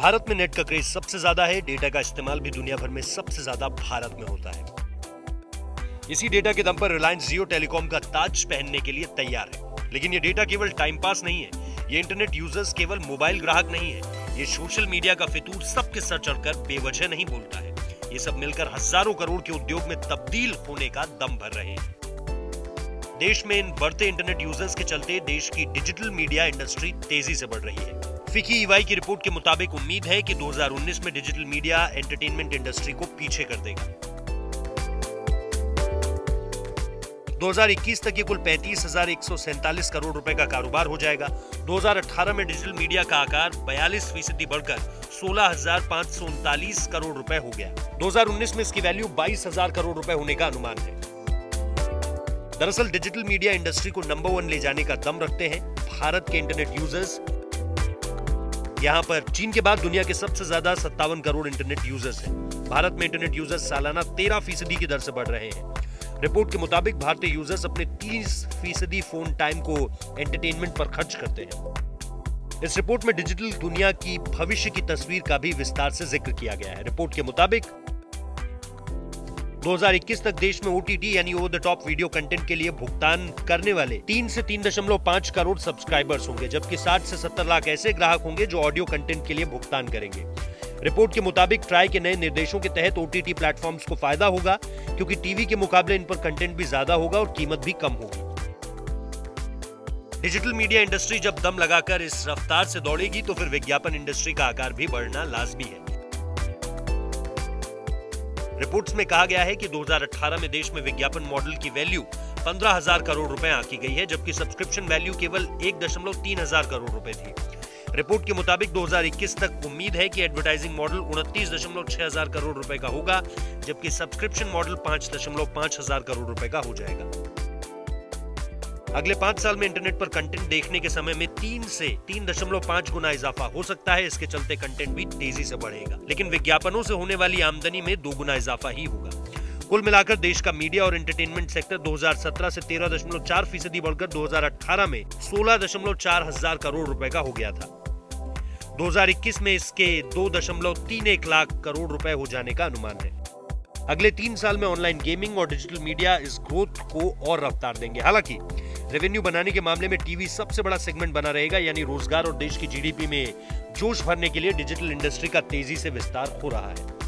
भारत में नेट का क्रेज सबसे ज़्यादा है, डेटा का इस्तेमाल भी दुनिया भर में सबसे ज़्यादा भारत में होता है। इसी डेटा के दम पर रिलायंस जियो टेलीकॉम का ताज पहनने के लिए तैयार है। लेकिन ये डेटा केवल टाइम पास नहीं है, ये इंटरनेट यूज़र्स केवल मोबाइल ग्राहक नहीं है। ये सोशल मीडिया का फितूर सबके सर चढ़कर बेवजह नहीं बोलता है। ये सब मिलकर हज़ारों करोड़ के उद्योग में तब्दील होने का दम भर रहे हैं। देश में इन बढ़ते इंटरनेट यूज़र्स के चलते देश की डिजिटल मीडिया इंडस्ट्री तेज़ी से बढ़ रही है। फिकी ईवाई की रिपोर्ट के मुताबिक उम्मीद है कि 2019 में डिजिटल मीडिया एंटरटेनमेंट इंडस्ट्री को पीछे कर देगा। 2021 तक ये कुल पैंतीस करोड़ रुपए का कारोबार हो जाएगा। 2018 में डिजिटल मीडिया का आकार 42 फ़ीसदी बढ़कर सोलह करोड़ रुपए हो गया। 2019 में इसकी वैल्यू बाईस हज़ार करोड़ रुपए होने का अनुमान है। दरअसल डिजिटल मीडिया इंडस्ट्री को नंबर वन ले जाने का दम रखते हैं भारत के इंटरनेट यूज़र्स। यहाँ पर चीन के बाद दुनिया के सबसे ज़्यादा सत्तावन करोड़ इंटरनेट यूज़र्स हैं। भारत में इंटरनेट यूज़र्स सालाना तेरह फ़ीसदी की दर से बढ़ रहे हैं। रिपोर्ट के मुताबिक भारतीय यूज़र्स अपने तीस फ़ीसदी फ़ोन टाइम को एंटरटेनमेंट पर खर्च करते हैं। इस रिपोर्ट में डिजिटल दुनिया की भविष्य की तस्वीर का भी विस्तार से ज़िक्र किया गया है। रिपोर्ट के मुताबिक 2021 तक देश में ओटीटी यानी over the top video content के लिए भुगतान करने वाले तीन से तीन दशमलव पाँच करोड़ सब्सक्राइबर्स होंगे, जबकि 60 से 70 लाख ऐसे ग्राहक होंगे जो ऑडियो कंटेंट के लिए भुगतान करेंगे। रिपोर्ट के मुताबिक ट्राई के नए निर्देशों के तहत ओटीटी प्लेटफॉर्म्स को फ़ायदा होगा, क्योंकि टीवी के मुकाबले इन पर कंटेंट भी ज़्यादा होगा और कीमत भी कम होगी। डिजिटल मीडिया इंडस्ट्री जब दम लगाकर इस रफ्तार से दौड़ेगी तो फिर विज्ञापन इंडस्ट्री का आकार भी बढ़ना लाजमी है। रिपोर्ट्स में कहा गया है कि 2018 में देश में विज्ञापन मॉडल की वैल्यू पंद्रह हज़ार करोड़ रुपए आंकी गई है, जबकि सब्सक्रिप्शन वैल्यू केवल एक दशमलव तीन हज़ार करोड़ रुपए थी। रिपोर्ट के मुताबिक 2021 तक उम्मीद है कि एडवर्टाइजिंग मॉडल उनतीस दशमलव छह हज़ार करोड़ रुपए का होगा, जबकि सब्सक्रिप्शन मॉडल पाँच दशमलव पाँच हज़ार करोड़ रुपए का हो जाएगा। अगले पाँच साल में इंटरनेट पर कंटेंट देखने के समय में तीन से तीन दशमलव पाँच गुना इजाफा हो सकता है। इसके चलते कंटेंट भी तेज़ी से बढ़ेगा। लेकिन विज्ञापनों से होने वाली आमदनी में दो गुना इजाफा ही होगा। कुल मिलाकर देश का मीडिया और एंटरटेनमेंट सेक्टर 2017 से 13.4 फ़ीसदी बढ़कर 2018 में 16.4 हज़ार करोड़ रुपए का हो गया था। 2021 में इसके दो दशमलव तीन एक लाख करोड़ रुपए हो जाने का अनुमान है। अगले तीन साल में ऑनलाइन गेमिंग और डिजिटल मीडिया इस ग्रोथ को और रफ्तार देंगे। हालाँकि रेवेन्यू बनाने के मामले में टीवी सबसे बड़ा सेगमेंट बना रहेगा, यानी रोज़गार और देश की जीडीपी में जोश भरने के लिए डिजिटल इंडस्ट्री का तेज़ी से विस्तार हो रहा है।